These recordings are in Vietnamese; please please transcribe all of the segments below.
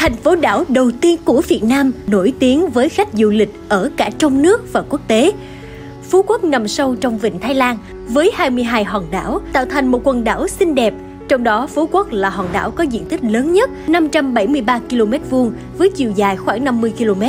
Thành phố đảo đầu tiên của Việt Nam nổi tiếng với khách du lịch ở cả trong nước và quốc tế. Phú Quốc nằm sâu trong vịnh Thái Lan với 22 hòn đảo tạo thành một quần đảo xinh đẹp. Trong đó Phú Quốc là hòn đảo có diện tích lớn nhất 573 km vuông với chiều dài khoảng 50 km.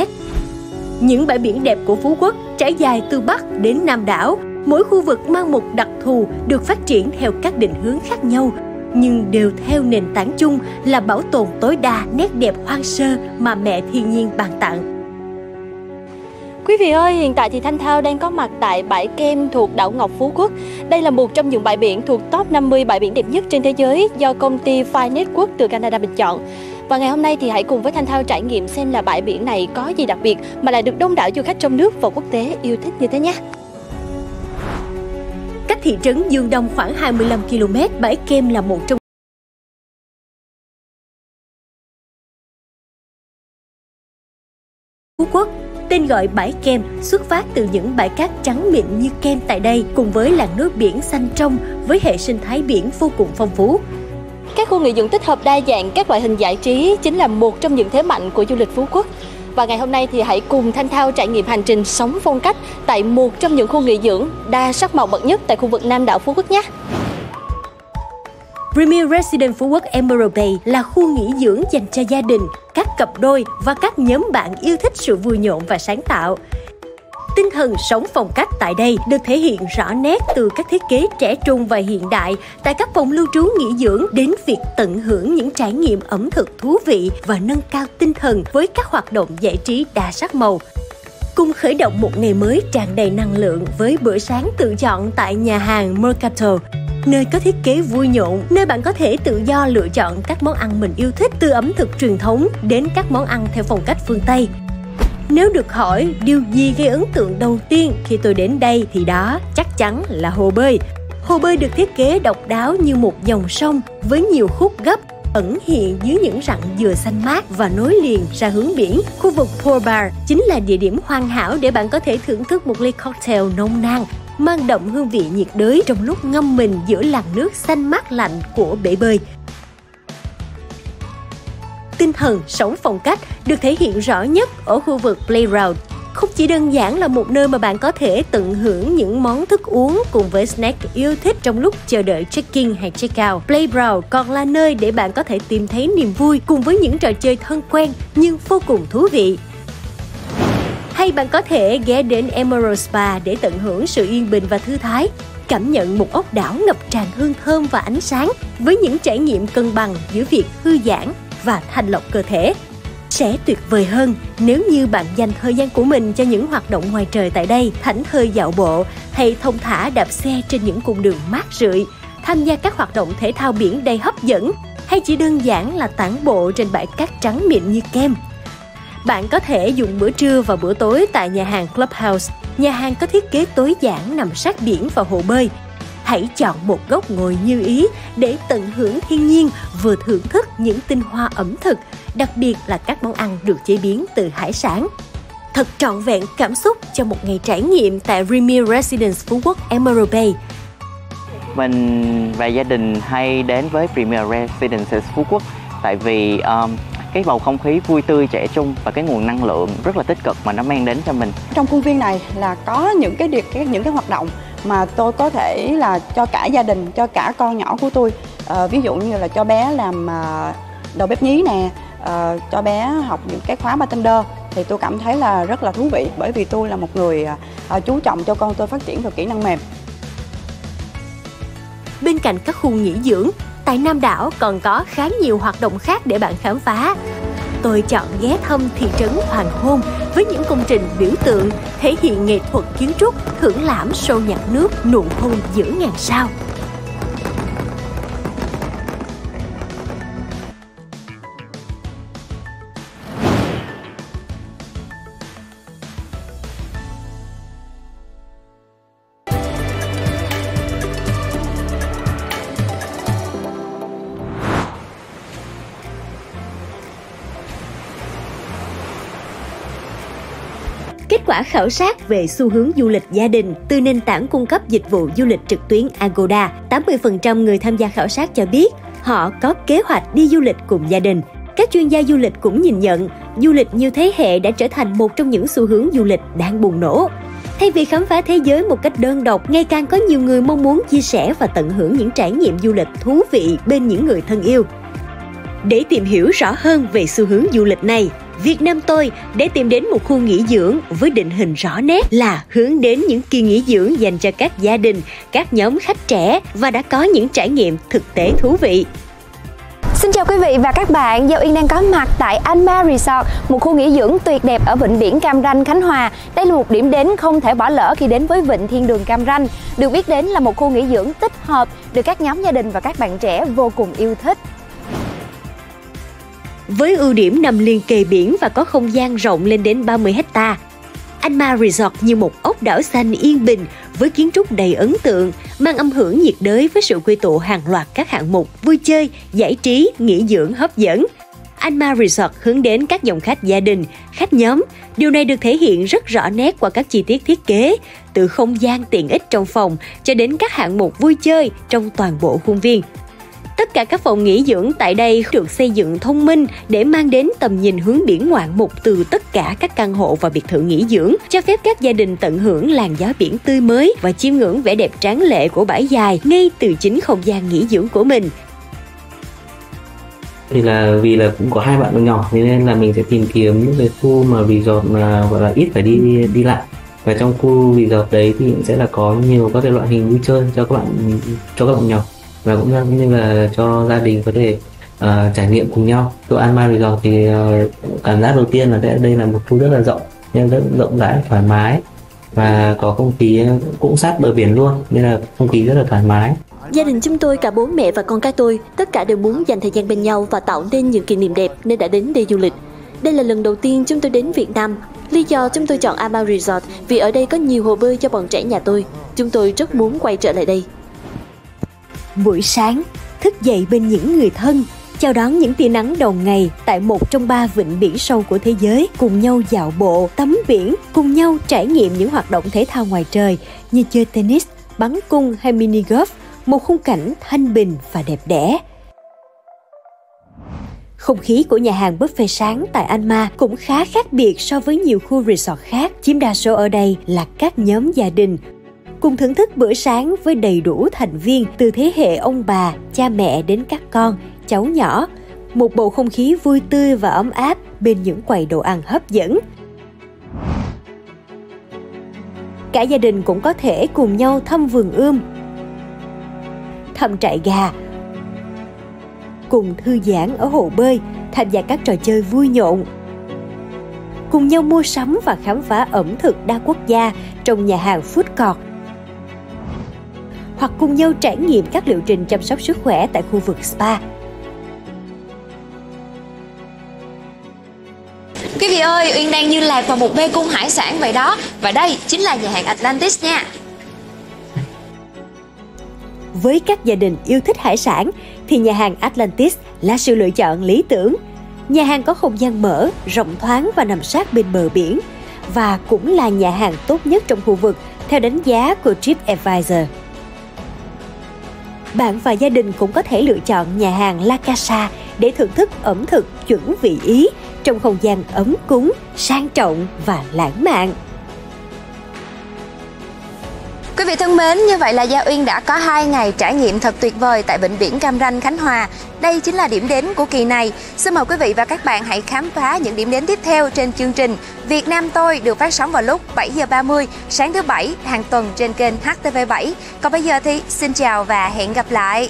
Những bãi biển đẹp của Phú Quốc trải dài từ Bắc đến Nam đảo, mỗi khu vực mang một đặc thù được phát triển theo các định hướng khác nhau nhưng đều theo nền tảng chung là bảo tồn tối đa nét đẹp hoang sơ mà mẹ thiên nhiên ban tặng. Quý vị ơi, hiện tại thì Thanh Thao đang có mặt tại bãi Kem thuộc đảo Ngọc Phú Quốc. Đây là một trong những bãi biển thuộc top 50 bãi biển đẹp nhất trên thế giới do công ty Fine Network từ Canada bình chọn. Và ngày hôm nay thì hãy cùng với Thanh Thao trải nghiệm xem là bãi biển này có gì đặc biệt mà lại được đông đảo du khách trong nước và quốc tế yêu thích như thế nhé. Cách thị trấn Dương Đông khoảng 25 km, bãi Kem là một trong Phú Quốc Tên gọi bãi kem xuất phát từ những bãi cát trắng mịn như kem tại đây cùng với làn nước biển xanh trong với hệ sinh thái biển vô cùng phong phú. Các khu nghỉ dưỡng tích hợp đa dạng các loại hình giải trí chính là một trong những thế mạnh của du lịch Phú Quốc. Và ngày hôm nay thì hãy cùng Thanh Thao trải nghiệm hành trình sống phong cách tại một trong những khu nghỉ dưỡng đa sắc màu bậc nhất tại khu vực Nam đảo Phú Quốc nhé. Premier Residence Phú Quốc Emerald Bay là khu nghỉ dưỡng dành cho gia đình, các cặp đôi và các nhóm bạn yêu thích sự vui nhộn và sáng tạo. Tinh thần sống phong cách tại đây được thể hiện rõ nét từ các thiết kế trẻ trung và hiện đại tại các phòng lưu trú nghỉ dưỡng đến việc tận hưởng những trải nghiệm ẩm thực thú vị và nâng cao tinh thần với các hoạt động giải trí đa sắc màu. Cùng khởi động một ngày mới tràn đầy năng lượng với bữa sáng tự chọn tại nhà hàng Mercato, nơi có thiết kế vui nhộn, nơi bạn có thể tự do lựa chọn các món ăn mình yêu thích từ ẩm thực truyền thống đến các món ăn theo phong cách phương Tây. Nếu được hỏi điều gì gây ấn tượng đầu tiên khi tôi đến đây thì đó chắc chắn là hồ bơi. Hồ bơi được thiết kế độc đáo như một dòng sông với nhiều khúc gấp ẩn hiện dưới những rặng dừa xanh mát và nối liền ra hướng biển. Khu vực Pool Bar chính là địa điểm hoàn hảo để bạn có thể thưởng thức một ly cocktail nông nàn, mang đậm hương vị nhiệt đới trong lúc ngâm mình giữa làn nước xanh mát lạnh của bể bơi. Tinh thần sống phong cách được thể hiện rõ nhất ở khu vực Playground. Không chỉ đơn giản là một nơi mà bạn có thể tận hưởng những món thức uống cùng với snack yêu thích trong lúc chờ đợi check-in hay check-out. Playground còn là nơi để bạn có thể tìm thấy niềm vui cùng với những trò chơi thân quen nhưng vô cùng thú vị hay bạn có thể ghé đến Emerald Spa để tận hưởng sự yên bình và thư thái, cảm nhận một ốc đảo ngập tràn hương thơm và ánh sáng với những trải nghiệm cân bằng giữa việc thư giãn và thanh lọc cơ thể. Sẽ tuyệt vời hơn nếu như bạn dành thời gian của mình cho những hoạt động ngoài trời tại đây, thảnh thơi dạo bộ hay thông thả đạp xe trên những cung đường mát rượi, tham gia các hoạt động thể thao biển đầy hấp dẫn hay chỉ đơn giản là tản bộ trên bãi cát trắng mịn như kem bạn có thể dùng bữa trưa và bữa tối tại nhà hàng Clubhouse. Nhà hàng có thiết kế tối giản nằm sát biển và hồ bơi. Hãy chọn một góc ngồi như ý để tận hưởng thiên nhiên vừa thưởng thức những tinh hoa ẩm thực, đặc biệt là các món ăn được chế biến từ hải sản. Thật trọn vẹn cảm xúc cho một ngày trải nghiệm tại Premier Residence Phú Quốc Emerald Bay. Mình và gia đình hay đến với Premier Residence Phú Quốc tại vì um, cái bầu không khí vui tươi trẻ trung và cái nguồn năng lượng rất là tích cực mà nó mang đến cho mình trong khuôn viên này là có những cái điều những cái hoạt động mà tôi có thể là cho cả gia đình cho cả con nhỏ của tôi à, ví dụ như là cho bé làm à, đầu bếp nhí nè à, cho bé học những cái khóa bartender thì tôi cảm thấy là rất là thú vị bởi vì tôi là một người à, chú trọng cho con tôi phát triển về kỹ năng mềm bên cạnh các khu nghỉ dưỡng tại Nam đảo còn có khá nhiều hoạt động khác để bạn khám phá. Tôi chọn ghé thăm thị trấn Hoàng Hôn với những công trình biểu tượng thể hiện nghệ thuật kiến trúc, thưởng lãm sâu nhạc nước nụ hôn giữa ngàn sao. Kết quả khảo sát về xu hướng du lịch gia đình từ nền tảng cung cấp dịch vụ du lịch trực tuyến Agoda, 80% người tham gia khảo sát cho biết họ có kế hoạch đi du lịch cùng gia đình. Các chuyên gia du lịch cũng nhìn nhận, du lịch nhiều thế hệ đã trở thành một trong những xu hướng du lịch đang bùng nổ. Thay vì khám phá thế giới một cách đơn độc, ngày càng có nhiều người mong muốn chia sẻ và tận hưởng những trải nghiệm du lịch thú vị bên những người thân yêu. Để tìm hiểu rõ hơn về xu hướng du lịch này, Việt Nam tôi để tìm đến một khu nghỉ dưỡng với định hình rõ nét là hướng đến những kỳ nghỉ dưỡng dành cho các gia đình, các nhóm khách trẻ và đã có những trải nghiệm thực tế thú vị. Xin chào quý vị và các bạn, Giao Yên đang có mặt tại Anma Resort, một khu nghỉ dưỡng tuyệt đẹp ở vịnh biển Cam Ranh, Khánh Hòa. Đây là một điểm đến không thể bỏ lỡ khi đến với vịnh Thiên Đường Cam Ranh. Được biết đến là một khu nghỉ dưỡng tích hợp được các nhóm gia đình và các bạn trẻ vô cùng yêu thích. Với ưu điểm nằm liền kề biển và có không gian rộng lên đến 30 hecta, Anma Resort như một ốc đảo xanh yên bình với kiến trúc đầy ấn tượng, mang âm hưởng nhiệt đới với sự quy tụ hàng loạt các hạng mục vui chơi, giải trí, nghỉ dưỡng hấp dẫn. Anma Resort hướng đến các dòng khách gia đình, khách nhóm. Điều này được thể hiện rất rõ nét qua các chi tiết thiết kế, từ không gian tiện ích trong phòng cho đến các hạng mục vui chơi trong toàn bộ khuôn viên. Tất cả các phòng nghỉ dưỡng tại đây được xây dựng thông minh để mang đến tầm nhìn hướng biển ngoạn mục từ tất cả các căn hộ và biệt thự nghỉ dưỡng, cho phép các gia đình tận hưởng làn gió biển tươi mới và chiêm ngưỡng vẻ đẹp tráng lệ của bãi dài ngay từ chính không gian nghỉ dưỡng của mình. Thì là vì là cũng có hai bạn nhỏ nên là mình sẽ tìm kiếm những cái khu mà resort mà gọi là ít phải đi đi lại. Và trong khu resort đấy thì cũng sẽ là có nhiều các cái loại hình vui chơi cho các bạn cho các bạn nhỏ và cũng như là cho gia đình có thể uh, trải nghiệm cùng nhau chỗ An Resort thì uh, cảm giác đầu tiên là đây là một khu rất là rộng nhưng rất rộng rãi thoải mái và có không khí cũng sát bờ biển luôn nên là không khí rất là thoải mái Gia đình chúng tôi, cả bố mẹ và con cái tôi, tất cả đều muốn dành thời gian bên nhau và tạo nên những kỷ niệm đẹp nên đã đến đây du lịch. Đây là lần đầu tiên chúng tôi đến Việt Nam. Lý do chúng tôi chọn Ama Resort vì ở đây có nhiều hồ bơi cho bọn trẻ nhà tôi. Chúng tôi rất muốn quay trở lại đây. Buổi sáng, thức dậy bên những người thân, chào đón những tia nắng đầu ngày tại một trong ba vịnh biển sâu của thế giới, cùng nhau dạo bộ, tắm biển, cùng nhau trải nghiệm những hoạt động thể thao ngoài trời như chơi tennis, bắn cung hay mini golf, một khung cảnh thanh bình và đẹp đẽ. Không khí của nhà hàng buffet sáng tại Anma cũng khá khác biệt so với nhiều khu resort khác. Chiếm đa số ở đây là các nhóm gia đình cùng thưởng thức bữa sáng với đầy đủ thành viên từ thế hệ ông bà, cha mẹ đến các con, cháu nhỏ. Một bầu không khí vui tươi và ấm áp bên những quầy đồ ăn hấp dẫn. Cả gia đình cũng có thể cùng nhau thăm vườn ươm, thăm trại gà, cùng thư giãn ở hồ bơi, tham gia các trò chơi vui nhộn, cùng nhau mua sắm và khám phá ẩm thực đa quốc gia trong nhà hàng Food Court hoặc cùng nhau trải nghiệm các liệu trình chăm sóc sức khỏe tại khu vực spa. Quý vị ơi, Uyên đang như lạc vào một mê cung hải sản vậy đó Và đây chính là nhà hàng Atlantis nha Với các gia đình yêu thích hải sản thì nhà hàng Atlantis là sự lựa chọn lý tưởng. Nhà hàng có không gian mở, rộng thoáng và nằm sát bên bờ biển và cũng là nhà hàng tốt nhất trong khu vực theo đánh giá của TripAdvisor. Bạn và gia đình cũng có thể lựa chọn nhà hàng La Casa để thưởng thức ẩm thực chuẩn vị Ý trong không gian ấm cúng, sang trọng và lãng mạn vị thân mến, như vậy là Gia Uyên đã có 2 ngày trải nghiệm thật tuyệt vời tại Bệnh viện Cam Ranh, Khánh Hòa. Đây chính là điểm đến của kỳ này. Xin mời quý vị và các bạn hãy khám phá những điểm đến tiếp theo trên chương trình Việt Nam tôi được phát sóng vào lúc 7 giờ 30 sáng thứ bảy hàng tuần trên kênh HTV7. Còn bây giờ thì xin chào và hẹn gặp lại.